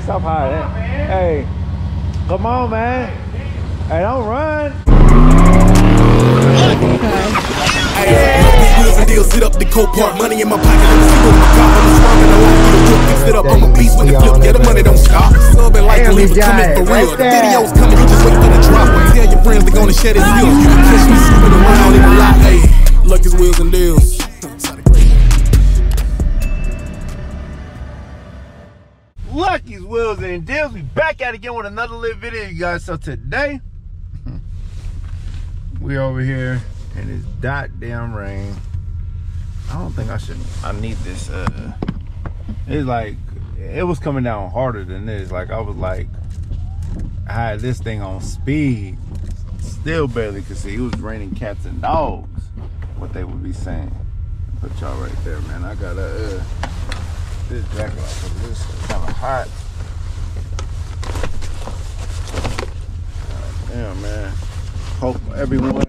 man. Stop hiding. Hey, come on, man. Hey, don't run. Wheels and deals, sit up the cold part, money in my pocket, I'm single, my car, I'm swerving, I like you to whip, fix it up, I'm a beast with the flip, yeah, the money don't stop. Subbing like a Damn, lever, he coming for real. The video's coming, you just wait for the drop. Tell your friends they're gonna shed his heels. You can catch me swimming around in a lot, hey. Luck is wheels and deals. Lucky's Wheels and Deals. We back at it again with another lit video, you guys. So today, we over here and it's dot damn rain. I don't think I should. I need this. Uh, it's like it was coming down harder than this. Like I was like, I had this thing on speed. Still barely could see. It was raining cats and dogs. What they would be saying. Put y'all right there, man. I got a. Uh, this jacket off of this kind of hot. Damn, man. Hope everyone.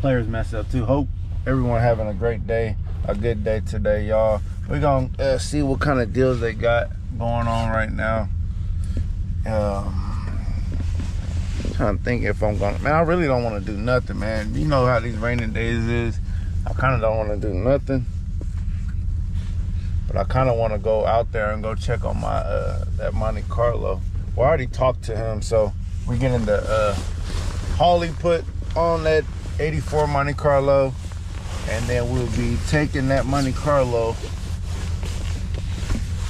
Players mess up too. Hope everyone having a great day, a good day today, y'all. We're gonna uh, see what kind of deals they got going on right now. Um, trying to think if I'm gonna. Man, I really don't want to do nothing, man. You know how these raining days is. I kind of don't want to do nothing but I kind of want to go out there and go check on my uh, that Monte Carlo. I already talked to him, so we're getting the uh, Holley put on that 84 Monte Carlo, and then we'll be taking that Monte Carlo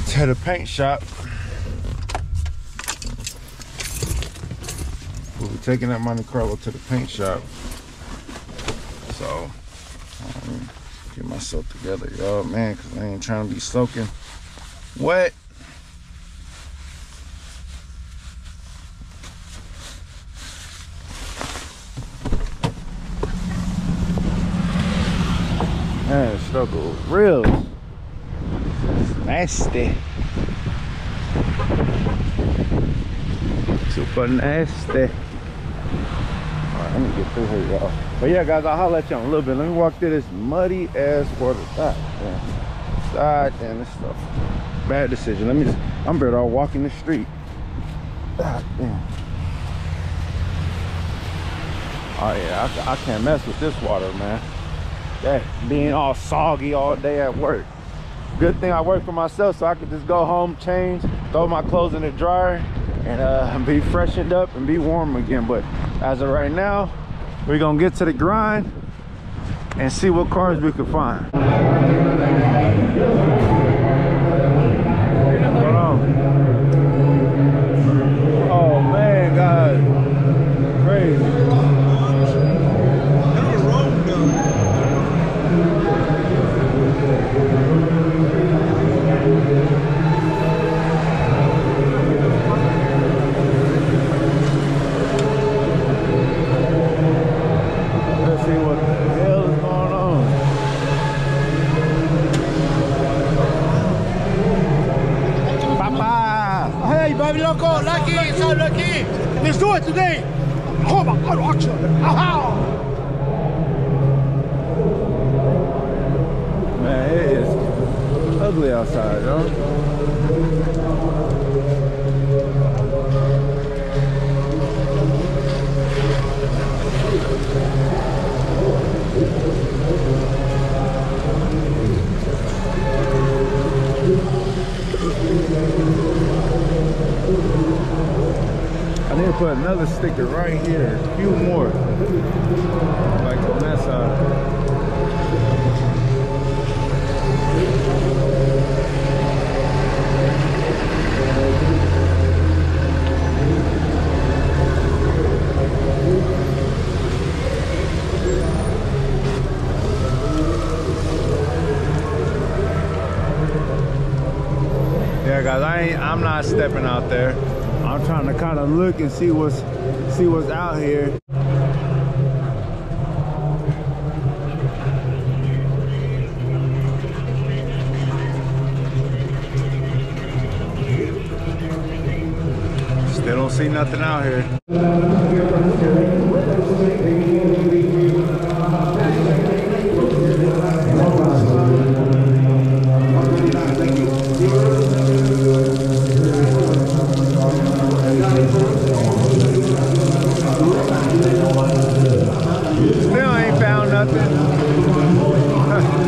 to the paint shop. We'll be taking that Monte Carlo to the paint shop. So. Um, myself together, y'all, man, because I ain't trying to be soaking wet. Man, struggle real nasty. Super nasty. Alright, let me get through here, y'all. But yeah, guys, I'll holler at you in a little bit. Let me walk through this muddy ass water. God damn. God damn, this stuff. Bad decision. Let me just, I'm better off walking the street. God damn. Oh yeah, I, I can't mess with this water, man. That being all soggy all day at work. Good thing I work for myself so I could just go home, change, throw my clothes in the dryer, and uh, be freshened up and be warm again. But as of right now, we're gonna get to the grind and see what cars we can find. Hold on. Oh man, God, crazy. Let's see what the hell is going on. Papa! Hey, baby loco, lucky, so lucky. Let's do it today. Oh my God, action. Aha. Man, it is ugly outside, yo. Put another sticker right here. A few more. Like on that. Yeah, guys, I ain't, I'm not stepping out there. I'm trying to kind of look and see what's see what's out here. Still don't see nothing out here.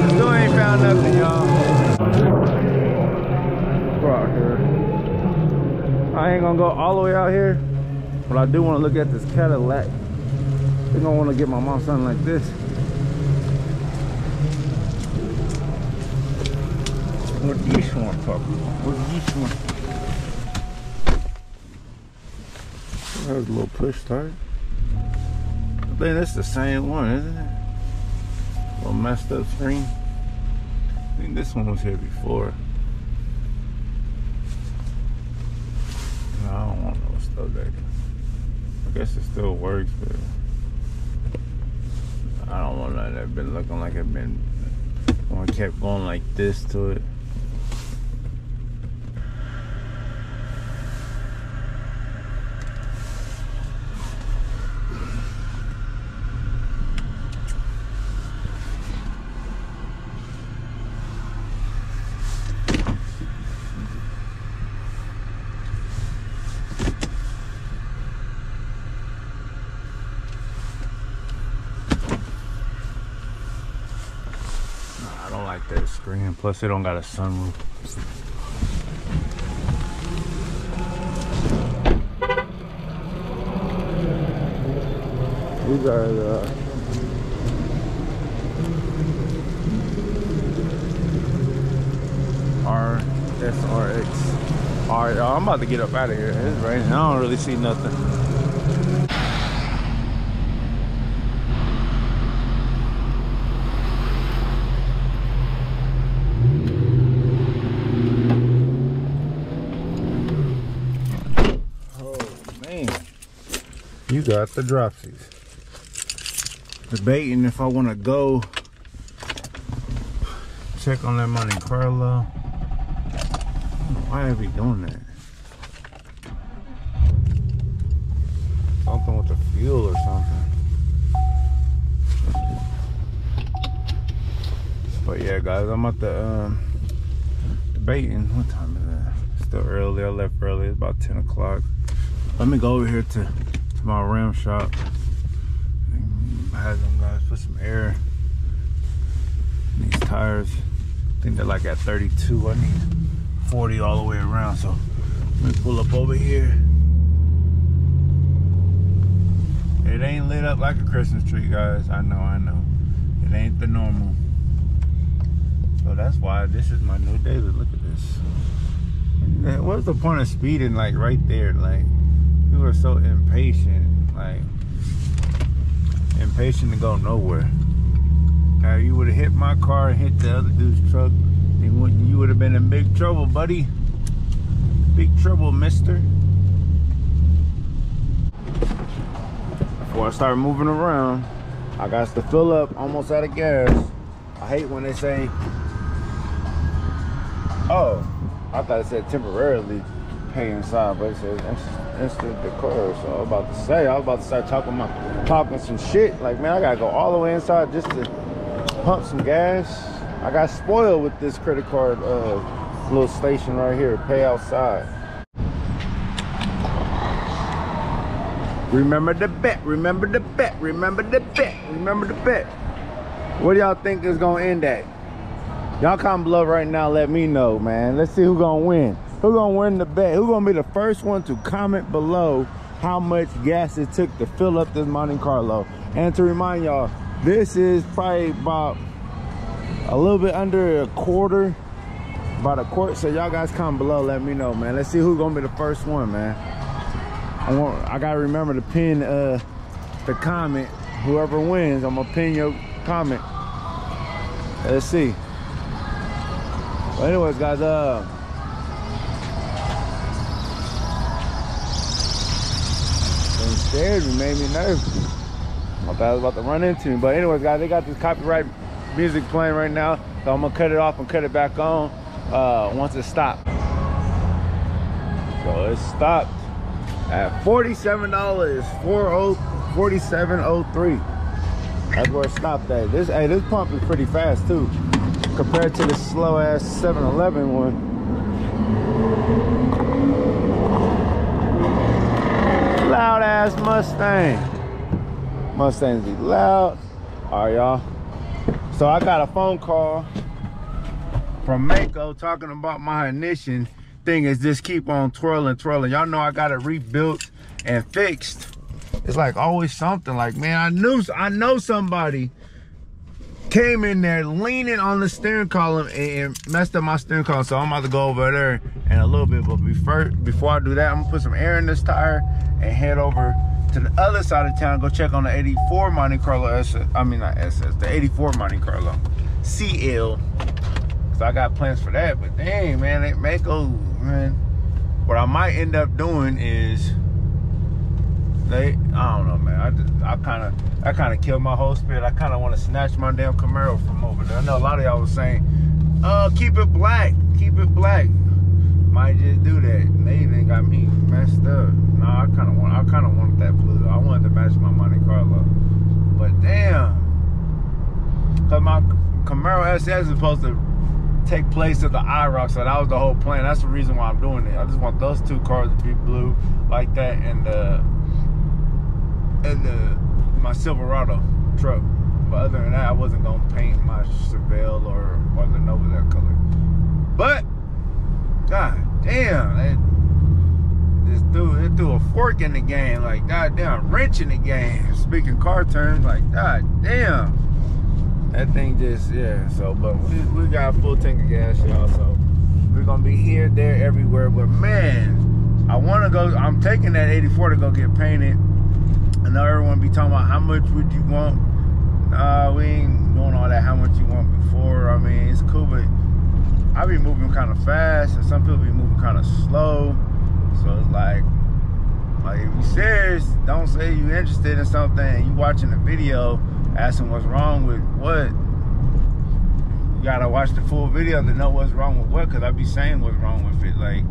Still ain't found nothing, y'all. I ain't gonna go all the way out here, but I do want to look at this Cadillac. I think I want to get my mom something like this. What this one, fucker? What this one? That was a little push start. I think that's the same one, isn't it? Little messed up screen. I think this one was here before. I don't want no stuff like I guess it still works, but I don't want that been looking like it been I kept going like this to it. I don't Plus, they don't got a sunroof. These are uh, the RSRX. All right, y'all. I'm about to get up out of here. It's raining. I don't really see nothing. Oh man, you got the dropsies. Debating if I want to go check on that Monte Carlo. Why are we doing that? Something with the fuel or something. But yeah, guys, I'm at the um, debating. What time is it? Still early. I left early. It's about 10 o'clock. Let me go over here to, to my rim shop. and Have them guys put some air in these tires. I think they're like at 32. I need 40 all the way around. So let me pull up over here. It ain't lit up like a Christmas tree, guys. I know, I know. It ain't the normal. So that's why this is my new David. Look at this. Yeah, What's the point of speeding like right there? Like people are so impatient, like impatient to go nowhere. Now you would have hit my car and hit the other dude's truck, you would have been in big trouble, buddy. Big trouble, mister. Before I start moving around, I got to fill up almost out of gas. I hate when they say, oh, I thought it said temporarily pay inside, but it says inst- instant decor. So I was about to say, I was about to start talking my talking some shit. Like, man, I gotta go all the way inside just to pump some gas. I got spoiled with this credit card uh, little station right here, pay outside. Remember the bet, remember the bet, remember the bet, remember the bet. What do y'all think is gonna end at? Y'all comment below right now, let me know, man. Let's see who gonna win. Who gonna win the bet? Who gonna be the first one to comment below how much gas it took to fill up this Monte Carlo? And to remind y'all, this is probably about a little bit under a quarter, about a quart. So y'all guys comment below, let me know, man. Let's see who's gonna be the first one, man. I want I gotta remember to pin uh the comment. Whoever wins, I'm gonna pin your comment. Let's see. Well, anyways, guys, uh, scared me, made me nervous. Thought I was about to run into me. But anyways, guys, they got this copyright music playing right now, so I'm gonna cut it off and cut it back on uh, once it stops. So it stopped at $47, 40 4703. That's where it stopped at. This hey, this pump is pretty fast too, compared to the slow ass 7-Eleven one. Loud ass Mustang. Mustangs be loud. All right, y'all. So I got a phone call from Mako talking about my ignition. thing is just keep on twirling, twirling. Y'all know I got it rebuilt and fixed. It's like always something. Like man, I knew I know somebody came in there leaning on the steering column and messed up my steering column. So I'm about to go over there in a little bit. But before before I do that, I'm gonna put some air in this tire and head over to the other side of town. Go check on the 84 Monte Carlo SS. I mean not SS, the 84 Monte Carlo CL. Cause I got plans for that. But dang man, it may go man. What I might end up doing is they I don't know man. I just I kinda I kinda killed my whole spirit. I kinda wanna snatch my damn Camaro from over there. I know a lot of y'all was saying, uh keep it black, keep it black. Might just do that. And they even got me messed up. No, I kinda want I kinda wanted that blue. I wanted to match my Monte Carlo. But damn. Cause my Camaro SS is supposed to take place of the IROC, so that was the whole plan. That's the reason why I'm doing it. I just want those two cars to be blue like that and uh and the my Silverado truck. But other than that, I wasn't gonna paint my Chevelle or or the Nova that color. But God damn, it just threw it threw a fork in the game, like god damn, wrench in the game. Speaking car terms, like god damn. That thing just yeah. So, but we, we got a full tank of gas, y'all. So we're gonna be here, there, everywhere. But man, I want to go. I'm taking that 84 to go get painted. I know everyone be talking about how much would you want. Nah, we ain't doing all that. How much you want before? I mean, it's cool, but I be moving kind of fast, and some people be moving kind of slow. So it's like, like if you serious, don't say you interested in something and you watching the video, asking what's wrong with what. You gotta watch the full video to know what's wrong with what, cause I be saying what's wrong with it. Like,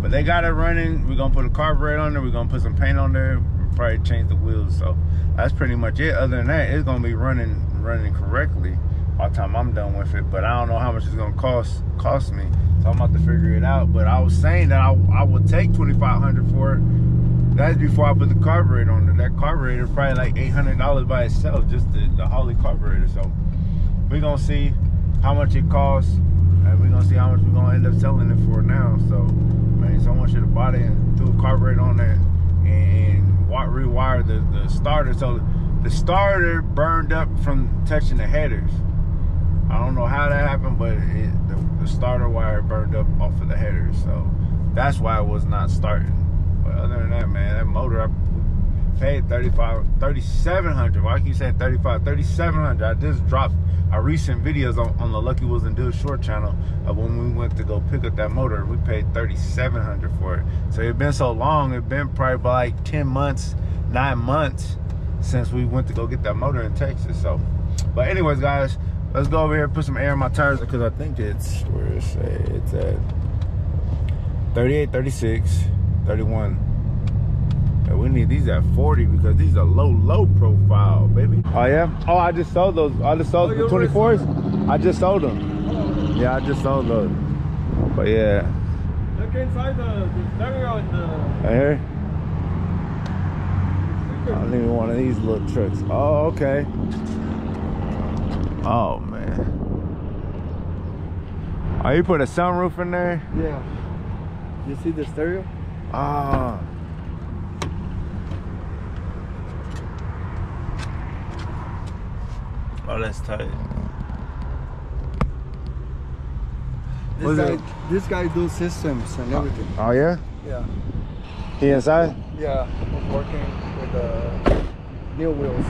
but they got it running. We're gonna put a carburetor on there. We're gonna put some paint on there. We'll probably change the wheels. So that's pretty much it. Other than that, it's gonna be running running correctly by the time I'm done with it. But I don't know how much it's gonna cost cost me. So I'm about to figure it out. But I was saying that I, I would take 2500 for it. That's before I put the carburetor on it. That carburetor probably like $800 by itself, just the, the Holley carburetor. So we're gonna see how much it costs and we're gonna see how much we're gonna end up selling it for now. So man, someone should have bought it and threw a carburetor on it and, and rewire the, the starter. So the starter burned up from touching the headers. I don't know how that happened, but it, the, the starter wire burned up off of the headers. So that's why it was not starting. But other than that, man, that motor I paid 35 3700 Why keep saying 35 3700 I just dropped our recent videos on, on the Lucky Wheels and It Short channel of when we went to go pick up that motor. We paid 3700 for it. So it's been so long. It's been probably like 10 months, nine months since we went to go get that motor in Texas. So, but anyways, guys, let's go over here and put some air in my tires because I think it's where is it? It's at 38, 36, 31. And we need these at 40 because these are low, low profile, baby. Oh yeah? Oh, I just sold those. I just sold Oh, the you already 24s. I just sold them. Yeah, I just sold those. But yeah, Look inside the, the stereo and the. right here. I don't even one of these little trucks. Oh, okay. Oh man. Are you put a sunroof in there? Yeah. You see the stereo? Ah. Oh, that's tight. This guy, it? this guy do systems and everything. Oh yeah? Yeah. He inside? Yeah. I'm working with the new wheels.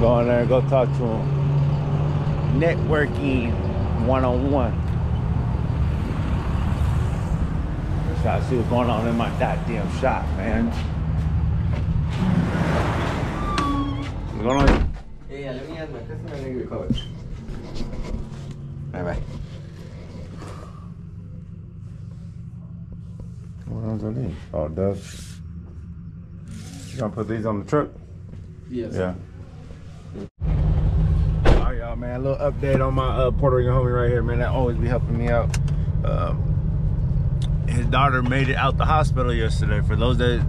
I'm going there and go talk to him. Networking one on one. Try to see what's going on in my goddamn shop, man. What's going on? Hey, alam niyan, kasi na nag-record. Bye bye. What else are these? Oh, dust. You gonna put these on the truck? Yes. Yeah. Man. A little update on my uh, Puerto Rican homie right here, man. That always be helping me out. Um, his daughter made it out the hospital yesterday. For those that,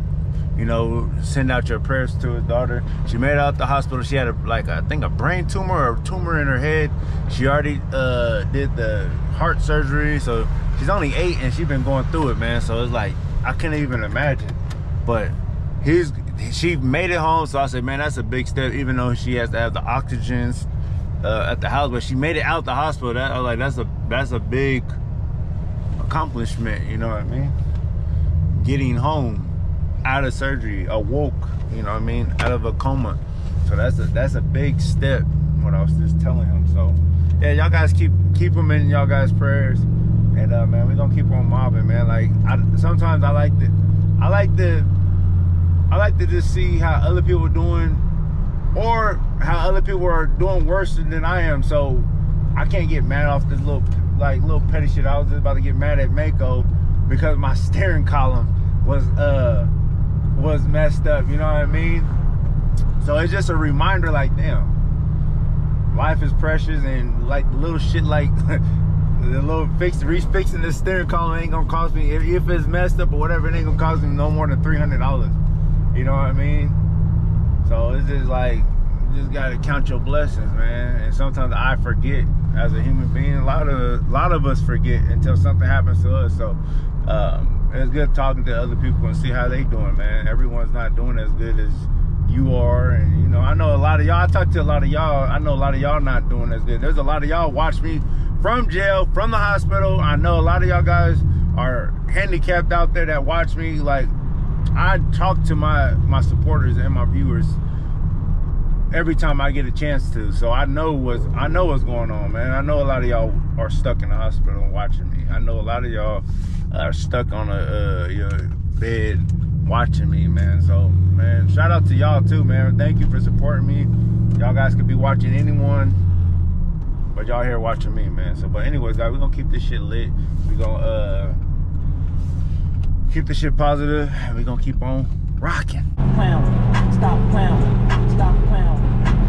you know, send out your prayers to his daughter. She made it out the hospital. She had a like I think a brain tumor or a tumor in her head. She already uh, did the heart surgery. So she's only eight and she's been going through it, man. So it's like I couldn't even imagine. But he's she made it home. So I said, man, that's a big step. Even though she has to have the oxygens uh, at the house, but she made it out the hospital. That was like that's a that's a big accomplishment. You know what I mean? Getting home out of surgery, awoke. You know what I mean? Out of a coma. So that's a that's a big step. What I was just telling him. So yeah, y'all guys keep keep them in y'all guys prayers. And uh, man, we gonna keep on mobbing, man. Like I, sometimes I like to, I like to, I like to just see how other people doing, or how other people are doing worse than I am. So I can't get mad off this little like little petty shit. I was just about to get mad at Mako because my steering column was uh was messed up. You know what I mean? So it's just a reminder, like damn, life is precious, and like little shit like. the little fix refixing the steering column ain't gonna cost me if, if, it's messed up or whatever it ain't gonna cost me no more than 300 dollars you know what i mean so it's just like you just gotta count your blessings man. And sometimes i forget as a human being. A lot of a lot of us forget until something happens to us. So um, it's good talking to other people and see how they doing man. Everyone's not doing as good as you are. And you know i know a lot of y'all i talk to a lot of y'all. I know a lot of y'all not doing as good. There's a lot of y'all watch me from jail, from the hospital. I know a lot of y'all guys are handicapped out there that watch me. Like, I talk to my my supporters and my viewers every time I get a chance to. So I know what's I know what's going on, man. I know a lot of y'all are stuck in the hospital watching me. I know a lot of y'all are stuck on a uh, your bed watching me, man. So, man, shout out to y'all too, man. Thank you for supporting me. Y'all guys could be watching anyone but y'all here watching me, man. So, but anyways, guys, we're gonna keep this shit lit. we gonna uh keep this shit positive, and we're gonna keep on rocking. Clown, stop clown, stop clown,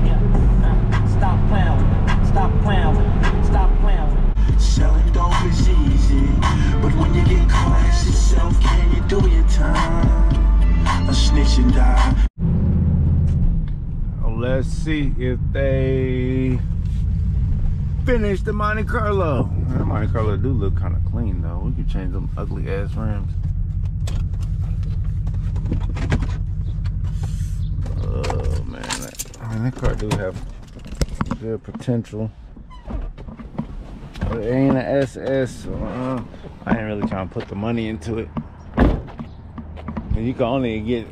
yeah, stop clown, stop clown, stop clown. Selling dope is easy, but when you get class yourself, can you do your time? A snitch and die. Let's see if they finish the Monte Carlo. The Monte Carlo do look kind of clean though. We could change them ugly ass rims. Oh man, that, I mean that car do have good potential. But it ain't an SS, so uh, I ain't really trying to put the money into it. And you can only get,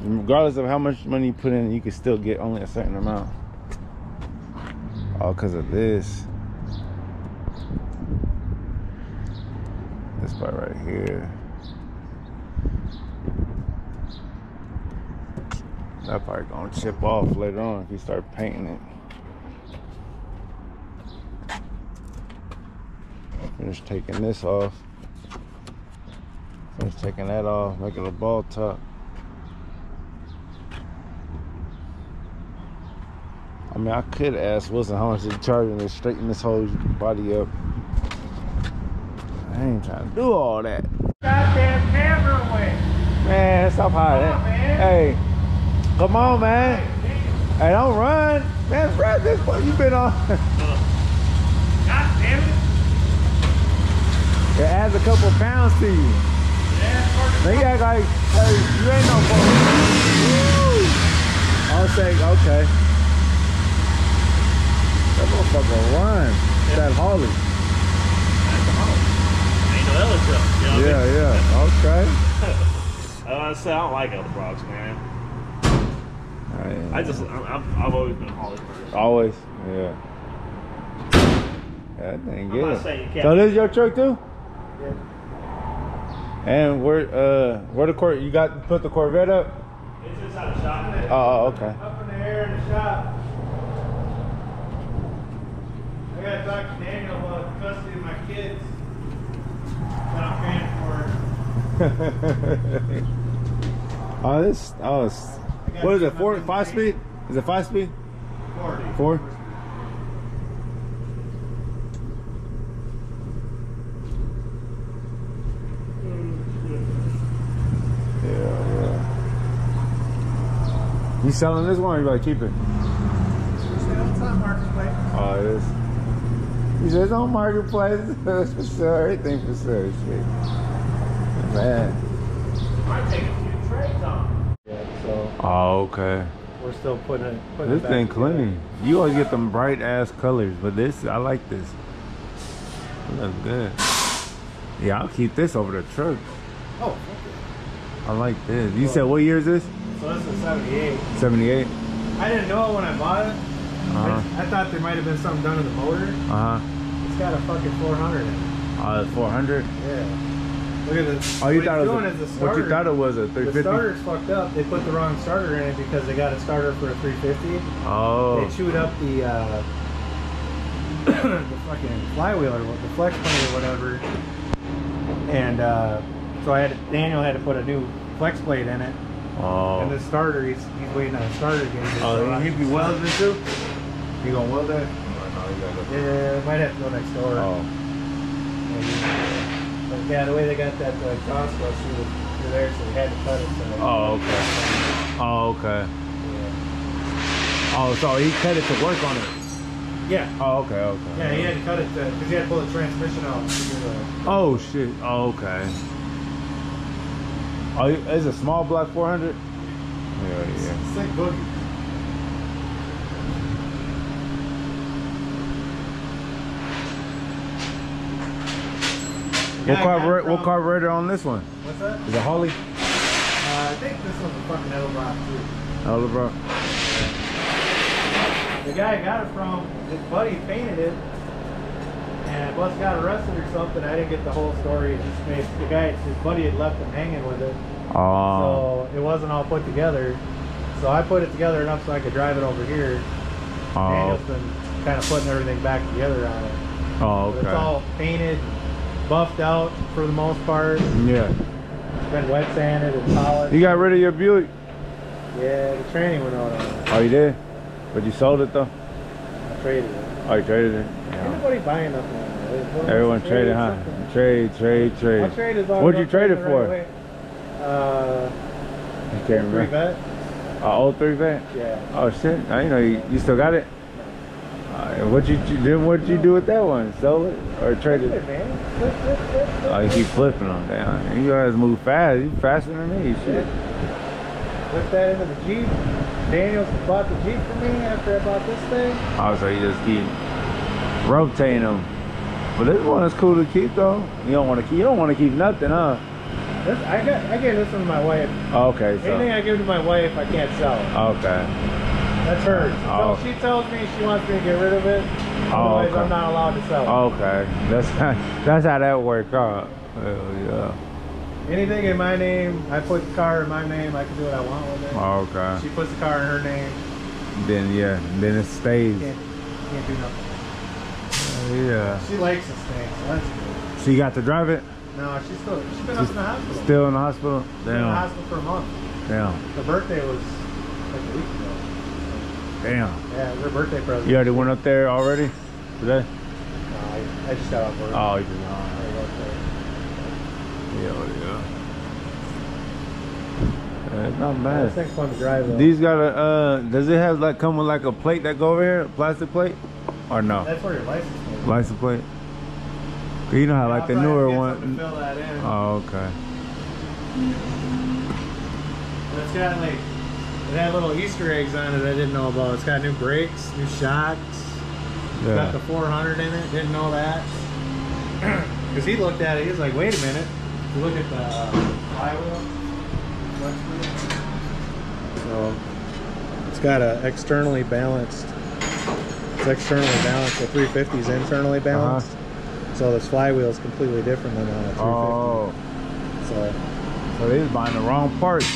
regardless of how much money you put in, you can still get only a certain amount. All because of this. This part right here. That part gonna chip off later on if you start painting it. Finish taking this off. Finish taking that off, making a ball top. I mean, I could ask Wilson how much he's charging to straighten this whole body up. I ain't trying to do all that. Goddamn camera away. Man, stop hiding. Come on, man. Hey, come on, man. Hey, don't run. Man, Fred, this what you been on. God damn it. it adds a couple pounds to you. Yeah, it's hard to They act like, hey, you ain't no Woo! I'll say, okay. That motherfucker run. That Harley. Ain't no other truck. You know Yeah, yeah. Okay. I mean? I say I don't like other Bronx, man. Alright. I just, I'm, I'm, I've always been a Holley person. Always, yeah. That thing good. saying you can't- So this is your truck too? Yeah. And where uh where the Cor you got put the Corvette up? It's inside the shop. Oh, oh, okay. Up in the air in the shop. I gotta talk to Daniel about custody of my kids. That I'm paying for. oh this oh what is it, four five speed? Is it five speed? 40. Four? Yeah, yeah. You selling this one or you gotta keep it? It's not marketplace. Oh, it is. He says on marketplace for sale, everything for sale. Shit. Man. Might take a few trades on. Oh, okay. we're still putting it. Putting This it thing together. clean. You always get them bright ass colors, but this I like this. It looks good. Yeah, I'll keep this over the truck. Oh, I like this. You said what year is this? so this is 78. 78? I didn't know it when I bought it. I, Uh-huh. I thought there might have been something done to the motor. Uh-huh. It's got a fucking 400 in it. Uh 400? Yeah. Look at this. Oh, you what thought it doing was is a, the what you thought it was a 350. The 350? starter's fucked up. They put the wrong starter in it because they got a starter for a 350. Oh. They chewed up the uh, the fucking flywheel or the flex plate or whatever. And uh, so I had Daniel had to put a new flex plate in it. Oh. And the starter, he's, he's waiting on a starter again. get it. Oh, he be welding it too? You gonna weld that? Yeah, might have to go next door. Oh. Maybe. Yeah, the way they got that uh, cross goes through, through there, so they had to cut it. So Oh, okay. Oh, okay. Yeah. Oh, so he cut it to work on it. Yeah. Oh, okay, okay. Yeah, he had to cut it because he had to pull the transmission out. The, Oh shit. Oh, okay. Oh, it's a small block 400. Yeah, yeah. Sick boogie. What Yeah, carburetor? What carburetor on this one? What's that? Is it Holley? Uh, I think this one's a fucking Edelbrock too. The guy I got it from, his buddy painted it, and Bus got arrested or something. I didn't get the whole story. It just made the guy, his buddy had left him hanging with it, Oh. so it wasn't all put together. So I put it together enough so I could drive it over here. Oh. Daniel's been kind of putting everything back together on it. Oh, But It's all painted, buffed out for the most part. Yeah. Been wet sanded and polished. You got rid of your Buick? Yeah, the tranny went out on it. Oh, you did? But you sold it though? I traded it. Oh, you traded it? Anybody buying nothing? Everyone traded, trade huh? something. Trade, trade, I'll trade. trade as long What'd you trade it right for? way. Uh, You can't three remember. vet. Uh, old three vet? Yeah. Oh shit! I didn't know you, you still got it. Uh, what you then? What you do with that one? Sell it or trade it? man. Flip, flip, flip, flip. Oh, you keep flipping them. Damn, you guys move fast. You faster than me. Shit. Whip that into the Jeep. Daniels bought the Jeep for me after I bought this thing. Oh, so you just keep rotating them. But this one is cool to keep though. You don't want to keep. You don't want to keep nothing, huh? This, I got I gave this one to my wife. Okay, Anything so I give to my wife, I can't sell. okay. That's hers. She, Oh. tells, she tells me she wants me to get rid of it. Oh, Otherwise, okay. I'm not allowed to sell it. Okay, that's that's how that work out. Hell yeah. Anything in my name, I put the car in my name. I can do what I want with it. Oh, okay. She puts the car in her name. Then yeah, then it stays. Can't can't do nothing. Yeah. She likes this thing, so that's good. So you got to drive it? No, she's still she's been up in the hospital. Still in the hospital? She's been in the hospital for a month. Damn. Her birthday was like a week ago. Damn. Yeah, it was her birthday present. You already went up there already? Today? No, I, I just got off work. Oh, you did I not. was up there. Yeah, yeah. Yeah, It's not This bad. thing's fun to drive though. These got a, uh, does it have like, come with like a plate that go over here? A plastic plate? Or no? That's where your license is. License plate? You know how like the newer one. to Fill that in. Oh, okay. It's got like it had little Easter eggs on it I didn't know about. It's got new brakes, new shocks. It's got the 400 in it. Didn't know that. Because he looked at it, he was like, "Wait a minute." You look at the uh, flywheel. So it's got a externally balanced. It's externally balanced. The 350 is internally balanced. So this flywheel is completely different than on a 350. Oh, So so was buying the wrong parts.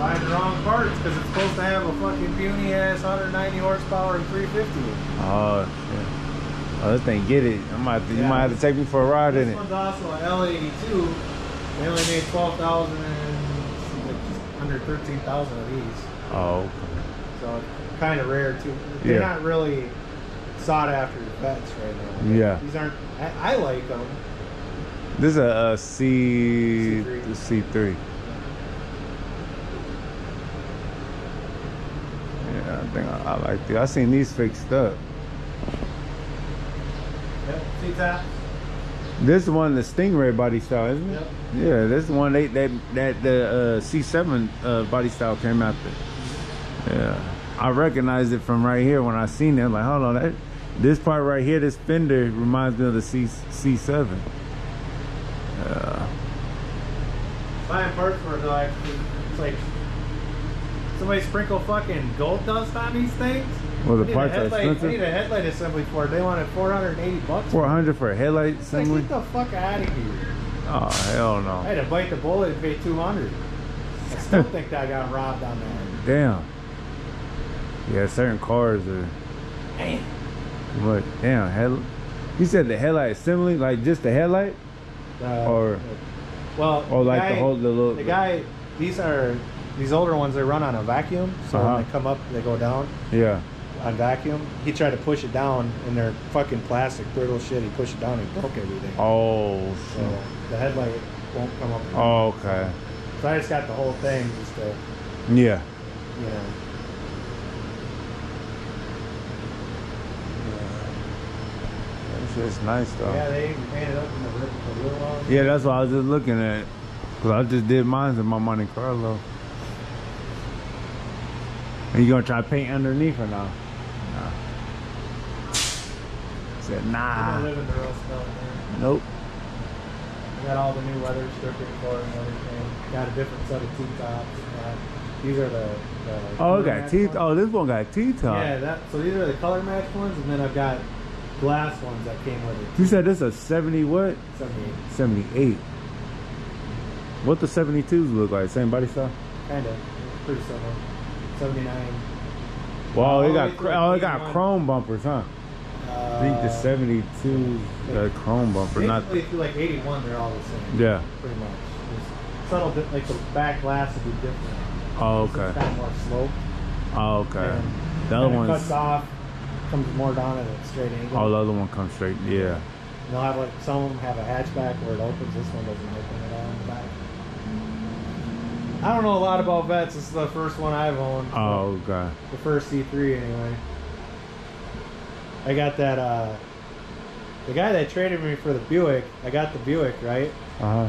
Buying the wrong parts because it's supposed to have a fucking puny ass 190 horsepower and 350. Oh, shit. Oh, this thing get it. I might to, you Yeah. might have to take me for a ride in it. This one's also an L82. They only made 12,000 and like under 13,000 of these. Oh, okay. So kind of rare too. They're Yeah. not really sought after vets right now. Yeah. These aren't. I, I like them. This is a, a C, C3. the C3. Yeah, I think I, I like these. I seen these fixed up. Yep, See that? This is one the Stingray body style, isn't it? Yep. Yeah, this is one they, they that the uh, C7 uh, body style came out there. Yeah, I recognized it from right here when I seen it. I'm like, hold on, that this part right here, this fender reminds me of the C C7. Yeah. Buying parts for actually, it's like somebody sprinkle fucking gold dust on these things. Well, the parts are headlight- I need a headlight assembly for it. They wanted 480 bucks. 400 for a headlight It's like, assembly? get the fuck out of here. Oh hell no. I had to bite the bullet and pay 200. I still think that I got robbed on that. Damn. Yeah, certain cars are. Damn. What? Damn, head. You said the headlight assembly, like just the headlight, Uh, or well, or like guy, the whole the little. The guy, these are these older ones. They run on a vacuum, so Uh-huh. when they come up, they go down Yeah. on vacuum. He tried to push it down, and they're fucking plastic, brittle shit. He pushed it down and broke everything. Oh. So the headlight won't come up. Oh, okay. So I just got the whole thing just to, Yeah. you know. That nice though. Yeah, they painted up in the, the real. Yeah, that's what I was just looking at. Cause I just did mine in my Monte Carlo. Are you gonna try paint underneath or no? No. Said don't nah. live in the rust down. Nope. I got all the new weather stripping for and everything. Got a different set of T-tops. These are the, the Oh, got ones. Oh, this one got T-top. Yeah, that. So these are the color match ones, and then I've got glass ones that came with it. You said this a 70 what? 78, 78. What the 72s look like? Same body style? kind of, pretty similar. 79. Wow, it got way cr- through oh, it got chrome bumpers, huh? Uh, I think the 72 got chrome bumper, not through like 81, they're all the same. yeah. Pretty much. Subtle, bit, like the back glass would be different. Oh, okay. kind of more sloped. Oh, okay. And The other one's cuts off, comes more down at a straight angle. oh, the other one comes straight. Yeah. And they'll have like some of them have a hatchback where it opens. This one doesn't open at all in the back. I don't know a lot about vets. This is the first one I've owned. Oh, okay. The first C3 anyway. I got that. uh The guy that traded me for the Buick. I got the Buick right, Uh huh.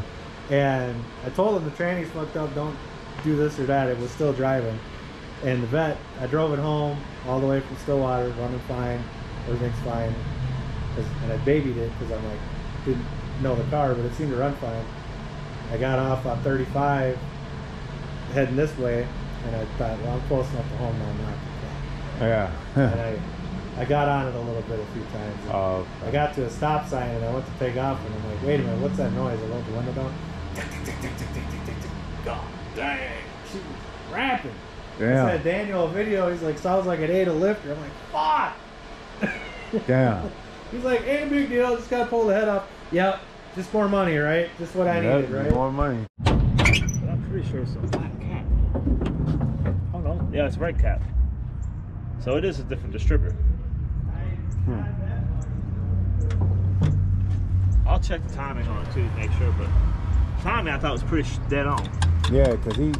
and I told him the tranny's fucked up. Don't do this or that. It was still driving. And the vet, I drove it home all the way from Stillwater, running fine. Everything's fine. and I babied it because I'm like, didn't know the car, but it seemed to run fine. I got off on 35, heading this way, and I thought, well, I'm close enough to home now, I'm not oh, Yeah. and I, I got on it a little bit a few times. oh, I got to a stop sign and I went to take off and I'm like, wait a minute, what's that noise? I rolled the window down. God dang, she was rapping. I damn. sent Daniel a video. He's like, sounds like it ate a lifter. I'm like, fuck. Damn. He's like, ain't a big deal. Just gotta pull the head off. Yep, just more money, right? Just what I Yep, needed, right? More money. But I'm pretty sure it's a black cap. Hold on. Yeah, it's red cap. So it is a different distributor. I'll check the timing on it too to make sure, but timing I thought was pretty dead on. Yeah, cause he.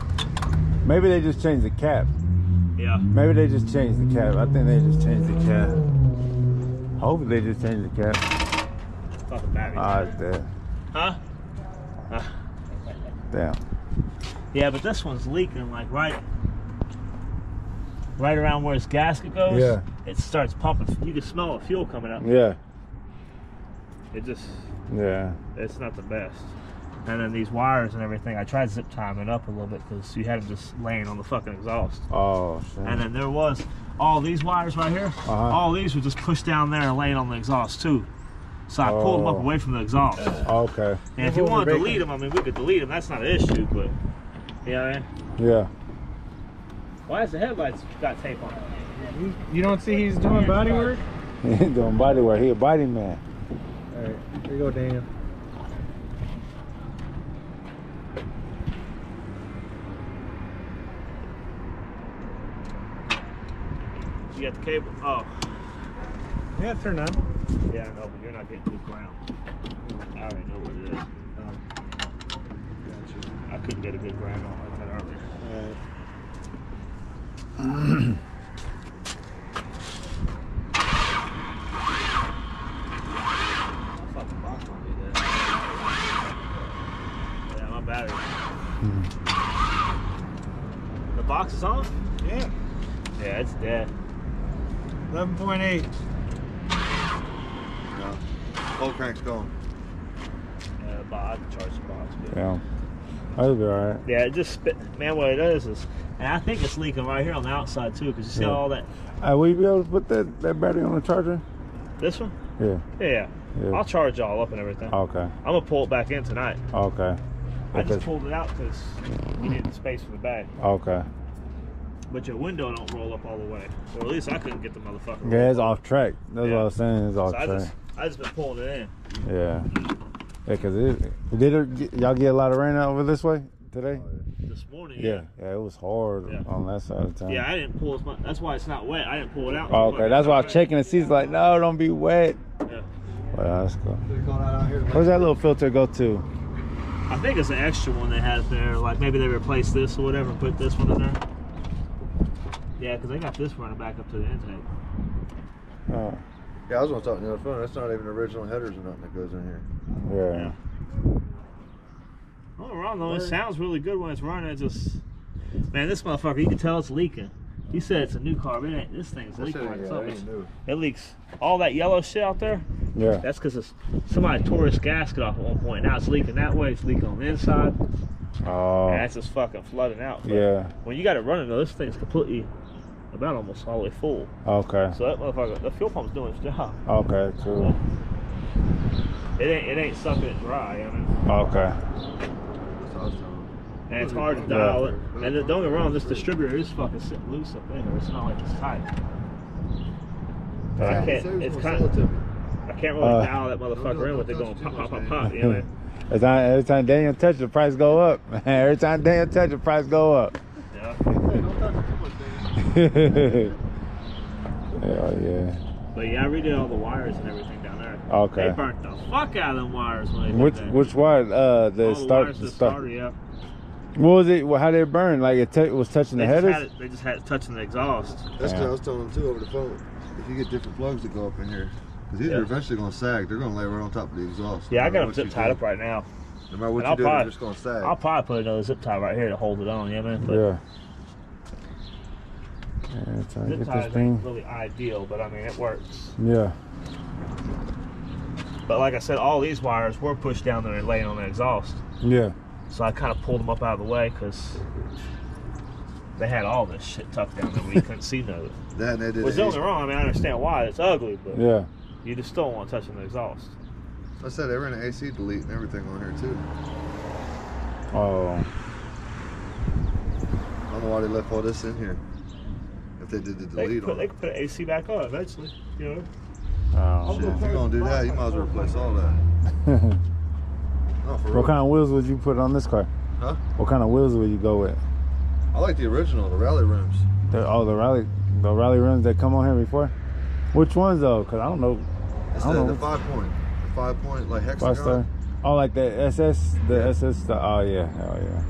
Maybe they just changed the cap. Yeah. Maybe they just changed the cap. I think they just changed the cap. Hopefully they just changed the cap. Thought the battery. Ah, it's dead. huh? Uh, Damn. Yeah, but this one's leaking like right, right around where his gasket goes. Yeah. It starts pumping. You can smell the fuel coming out. Yeah. It just Yeah. it's not the best. And then these wires and everything, I tried zip tying it up a little bit because you had them just laying on the fucking exhaust. Oh shit. And then there was all these wires right here. Uh-huh. All these were just pushed down there and laying on the exhaust too. So I pulled them up Oh. away from the exhaust. okay. And if you want to delete them, I mean, we could delete them. That's not an issue, but you know what I mean? Yeah. Why has the headlights got tape on it? You, you don't see he's doing body work? He ain't doing body work. He a body man. All right, here you go, Daniel. You got the cable? Oh, Yeah, turn on. yeah, I know, but you're not getting good ground. I already know what it is. I couldn't get a good ground on like that earlier. box is on? Yeah. Yeah, it's dead. 11.8. No. Full crank's going. Yeah, but I can charge the box. But Yeah. That'll be alright. yeah, it just spit. Man, what it does is, and I think it's leaking right here on the outside too, because you see Yeah. all that. Uh, will you be able to put that, that battery on the charger? This one? Yeah. Yeah. Yeah. I'll charge you all up and everything. Okay. I'm gonna pull it back in tonight. Okay. I Okay. just pulled it out because you needed space for the bag. Okay. But your window don't roll up all the way, or at least I couldn't get the motherfucker. Yeah, it's off track. That's Yeah. what I was saying. It's off So I just, I just been pulling it in. Yeah. Yeah, cause it did it, y'all get a lot of rain out over this way today. Oh, this morning. Yeah, yeah, it was hard Yeah. on that side of town. Yeah, I didn't pull as much. That's why it's not wet. I didn't pull it out. Oh, okay, that's why I was checking the seats. Like, no, don't be wet. Yeah. Well, that's cool. Should've gone out here to Where's that little filter go to? I think it's an extra one they had there. Like maybe they replaced this or whatever and put this one in there. Yeah, because they got this running back up to the intake. Oh, Yeah, I was gonna talk to you on the phone. That's not even original headers or nothing that goes in here. yeah. Oh, wrong though. It sounds really good when it's running. It just, man, this motherfucker, you can tell it's leaking. You said it's a new car, but it ain't. This thing's That leaking ain't- like yeah, that something. ain't new. It leaks all that yellow shit out there. Yeah. That's because somebody tore his gasket off at one point. Now it's leaking that way. It's leaking on the inside. Oh, And that's just fucking flooding out. But yeah. When you got it running though, this thing's completely, about almost all the way full. Okay. So that motherfucker, the fuel pump's doing its job. Okay, cool. It ain't, it ain't sucking it dry. I mean, Okay. That's what I was telling and it's hard to dial it. And don't get me wrong, this distributor is fucking sitting loose up in here. It's not like it's tight. But I can't. said he was It's kind of. to. I can't really Uh, dial that motherfucker in with it going pop, pop, pop, pop. You know what I? Every time, every time Daniel touch the price go up. every time Daniel touch the price go up. Yeah. Hey, don't touch it too much, Dave. Hell yeah. But yeah, I redid all the wires and everything down there. Okay. They burnt the fuck out of them wires when they did Which that. which one? Uh, the all the start. wires The to start. starter, yeah. What was it? How did it burn? Like it, t- was touching They the headers. had it, they just had it touching the exhaust. That's Yeah. what I was telling them too over the phone. If you get different plugs that go up in here, because these Yeah. are eventually going to sag. They're going to lay right on top of the exhaust. no Yeah, I got them zip tied do. up right now. No matter what And you I'll do, probably- they're just going to sag. I'll probably put another zip tie right here to hold it on. You know what I mean? But Yeah. Yeah, trying to Zip get ties this thing. ain't really ideal, but I mean it works. Yeah. But like I said, all these wires were pushed down there and laying on the exhaust. Yeah. So I kind of pulled them up out of the way because they had all this shit tucked down there where you couldn't see none of it. that and they did Which it don't get me wrong, I mean I understand why it's ugly, but Yeah. you just still don't want to touching the exhaust. I said they ran an AC delete and everything on here too. Oh. I don't know why they left all this in here. If they did the They delete could, put, on they it. could put an AC back on eventually, you know. Oh. Shit, if you're going to do that, you might as well replace all that. No, for real. what kind of wheels would you put on this car? Huh? What kind of wheels would you go with? I like the original, the rally rims. The, oh, the rally, the rally rims that come on here before. Which ones though? Cause I don't know. It's I the, don't the know. five point. The five point, like Five hexagon. star. Oh, like the SS, the Yeah. SS. The, oh yeah, oh yeah.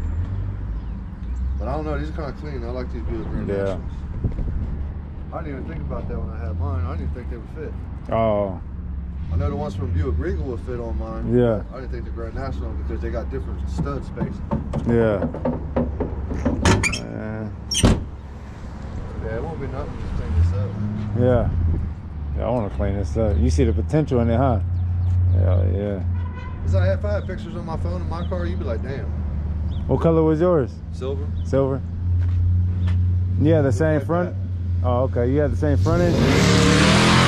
But I don't know, these are kind of clean. I like these Buick Grand Yeah. Nationals. I didn't even think about that when I had mine. I didn't even think they would fit. Oh, I know the ones from Buick Regal would fit on mine. Yeah. I didn't think the Grand National because they got different stud space. yeah. Uh, Yeah, it won't be nothing to clean this up. yeah. Yeah, I want to clean this up. You see the potential in it, huh? Hell yeah. Cause I had five pictures on my phone in my car. You'd be like, damn, What color was yours? silver. Silver. Yeah, the same like front. Oh, okay. You had the same front end.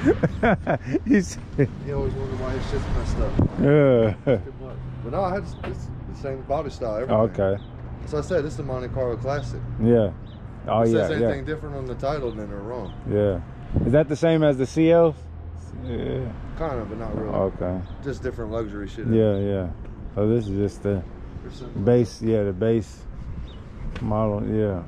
you He always wondered why his shit's messed up. yeah. But no, I had it's the same body style. Everything. Okay. So I said this is a Monte Carlo Classic. Yeah. Oh it yeah, says yeah, anything different on the title, then they're wrong. yeah. Is that the same as the CLs? Yeah. Kind of, but not really. Okay. Just different luxury shit. Yeah, yeah. So this is just the They're base. Yeah, the base model. Yeah.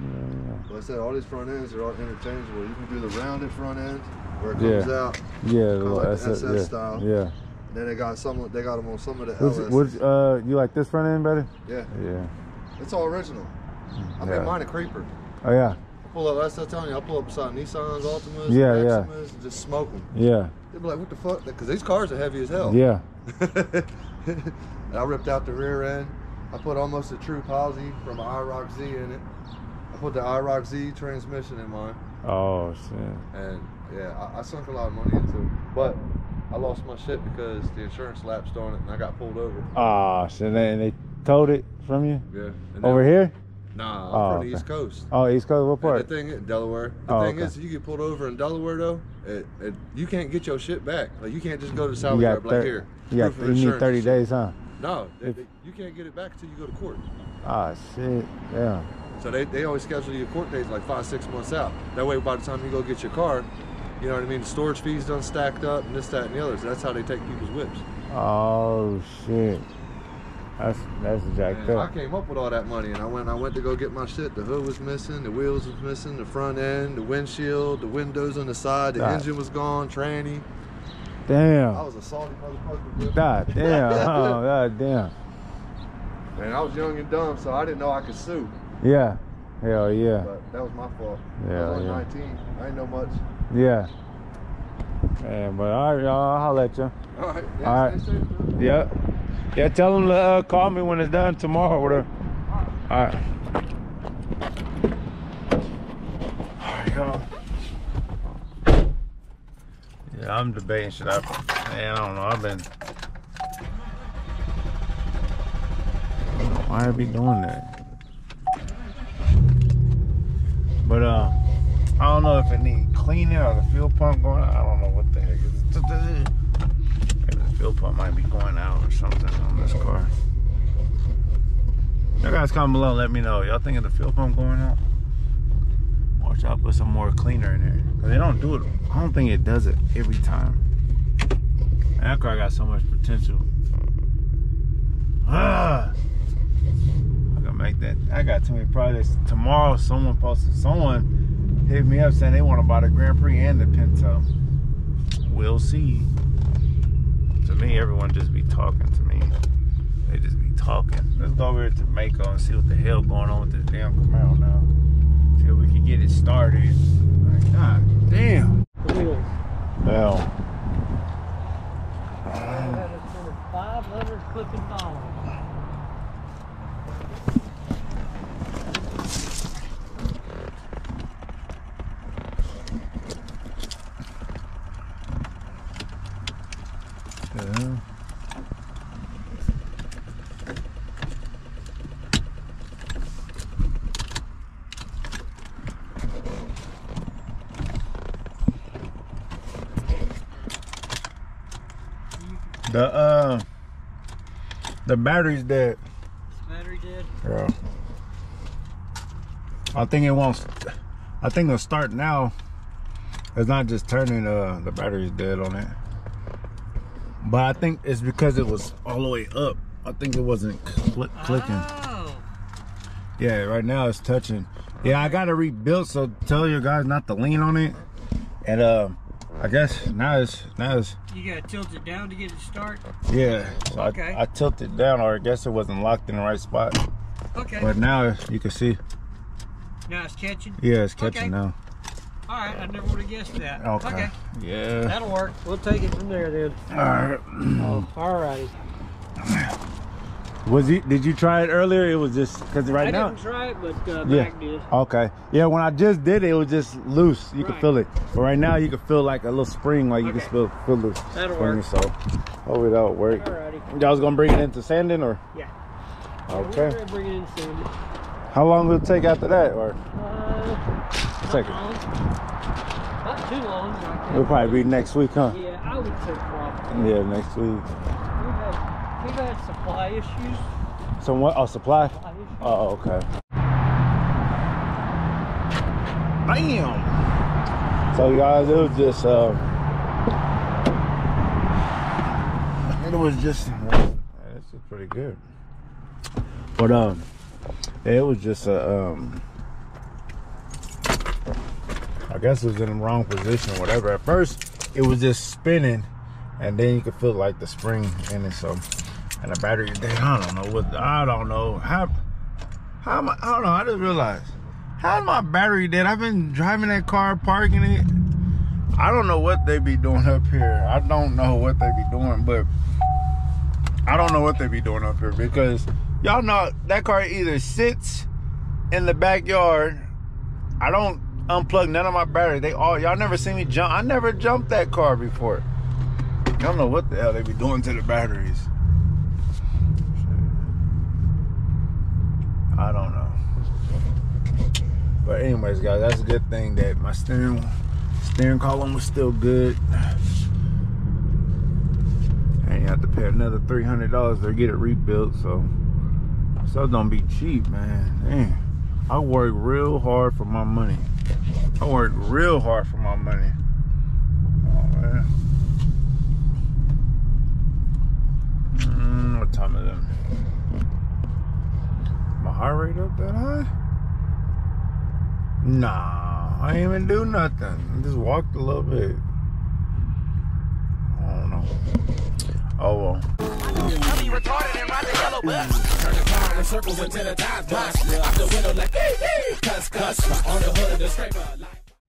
Yeah, But I said all these front ends are all interchangeable. You can do the rounded front end where it Yeah. comes out. yeah. Yeah. the like the SS, SS yeah. style. Yeah. Then they got some. They got them on some of the LS. uh, you like this front end better? yeah, Yeah. it's all original. I Yeah. made mine a creeper. Oh yeah. I pull up. That's what I'm telling you. I pull up beside Nissans, Altimas, Yeah, yeah. And just smoke them. Yeah. They'd be like, "What the fuck?" Because these cars are heavy as hell. Yeah. and I ripped out the rear end. I put almost a true posi from an IROC Z in it. I put the IROC Z transmission in mine, Oh shit. and yeah, I, I sunk a lot of money into it. But I lost my shit because the insurance lapsed on it, and I got pulled over. Ah shit. And they towed it from you Yeah. And over here. Nah, I'm Oh, from okay. the East Coast. Oh, East Coast. What And part? the thing is, Delaware. The Oh, thing okay. is, you get pulled over in Delaware though, it, it, you can't get your shit back. Like you can't just go to the salvage yard like here. You got. You need thirty days, huh? No, they, If- they- you can't get it back until you go to court. Ah shit. Yeah. So they, they always schedule your court dates like five, six months out. That way, by the time you go get your car, you know what I mean. The storage fees done stacked up, and this, that, and the other. So that's how they take people's whips. Oh shit. That's that's jacked And I came up with all that money, and I went I went to go get my shit. The hood was missing, the wheels was missing, the front end, the windshield, the windows on the side, the God. engine was gone, tranny. I Damn. was a salty motherfucker. God damn. Oh god damn. And I was young and dumb, so I didn't know I could sue. Yeah. Hell yeah. But that was my fault. Yeah. I was yeah. 19. I ain't know much. Yeah. Man, but all right, y'all. I'll holler at you. All right. All right. safe. Yeah. Yeah, tell them to uh, call me when it's done tomorrow or whatever. All right. All right, y'all. Yeah, I'm debating should I, man, I don't know. I've been, why are we doing that? But, uh, I don't know if it need cleaning or the fuel pump going out. I don't know what the heck is. Maybe the fuel pump might be going out or something on this car. Y'all guys comment below, let me know. Y'all thinking the fuel pump going out? Or should I put some more cleaner in there? 'Cause they don't do it. I don't think it does it every time. That car got so much potential. Ah! I gotta make that. I got too many projects. Tomorrow, someone posted, someone hit me up saying they want to buy the Grand Prix and the Pinto. We'll see. To me, everyone just be talking to me. They just be talking. Let's go over to Mako and see what the hell going on with this damn Camaro now. See if we can get it started. Like, God damn. The wheels. Well, Five letters clipping down. yeah. The uh, the battery's dead. Battery dead. Yeah. I think it won't. I think it'll start now. It's not just turning. Uh, the battery's dead on it. But I think it's because it was all the way up. I think it wasn't cl- clicking. Oh. Yeah, right now it's touching. Yeah, I got to rebuild. So tell your guys not to lean on it. And uh, I guess now it's now it's You gotta tilt it down to get it to start. yeah. So Okay. I, I tilted down, or I guess it wasn't locked in the right spot. Okay. But now you can see. now it's catching. Yeah, it's catching Okay. now. All right, I never would have guessed that. Okay. Yeah. That'll work. We'll take it from there then. All right. Oh, all righty. Was you? Did you try it earlier? It was just because right I now. I didn't try it, but uh, Yeah. Did. Okay. Yeah, when I just did it, it was just loose. You could feel it. But right now, you can feel like a little spring, like you can feel feel the That'll spring. work. So hopefully that'll work. Alrighty. Y'all was gonna bring it into sanding, or Yeah. okay? We're bring it in soon. How long will it take after that, or Uh, take not long. Not too long. It'll probably be next week, huh? Yeah, I would say probably. Yeah, next week. We've had, had supply issues. So what? Oh, supply. Supply. Oh, okay. Bam. So guys, it was just uh, it was just yeah, this is pretty good. But um, it was just a um, I guess it was in the wrong position, or whatever. At first, it was just spinning, and then you could feel like the spring in it. So, and the battery, dead. I don't know what I don't know how how am I, I don't know. I just realized how's my battery dead? I've been driving that car, parking it. I don't know what they be doing up here. I don't know what they be doing, but I don't know what they be doing up here because y'all know that car either sits in the backyard. I don't unplug none of my batteries. They all y'all never seen me jump. I never jumped that car before. I don't know what the hell they be doing to the batteries. I don't know. But anyways, guys, that's a good thing that my steering steering column was still good. And you have to pay another three hundred dollars to get it rebuilt. So so don't be cheap, man. Dang. I work real hard for my money. I work real hard for my money. Oh man. Mm, what time is it? Heart rate up that high? Nah, I ain't even do nothing. I just walked a little bit. I don't know. Oh well. Circles until the. Out the window like, hey, hey, cuss, cuss. On the hood of the scraper.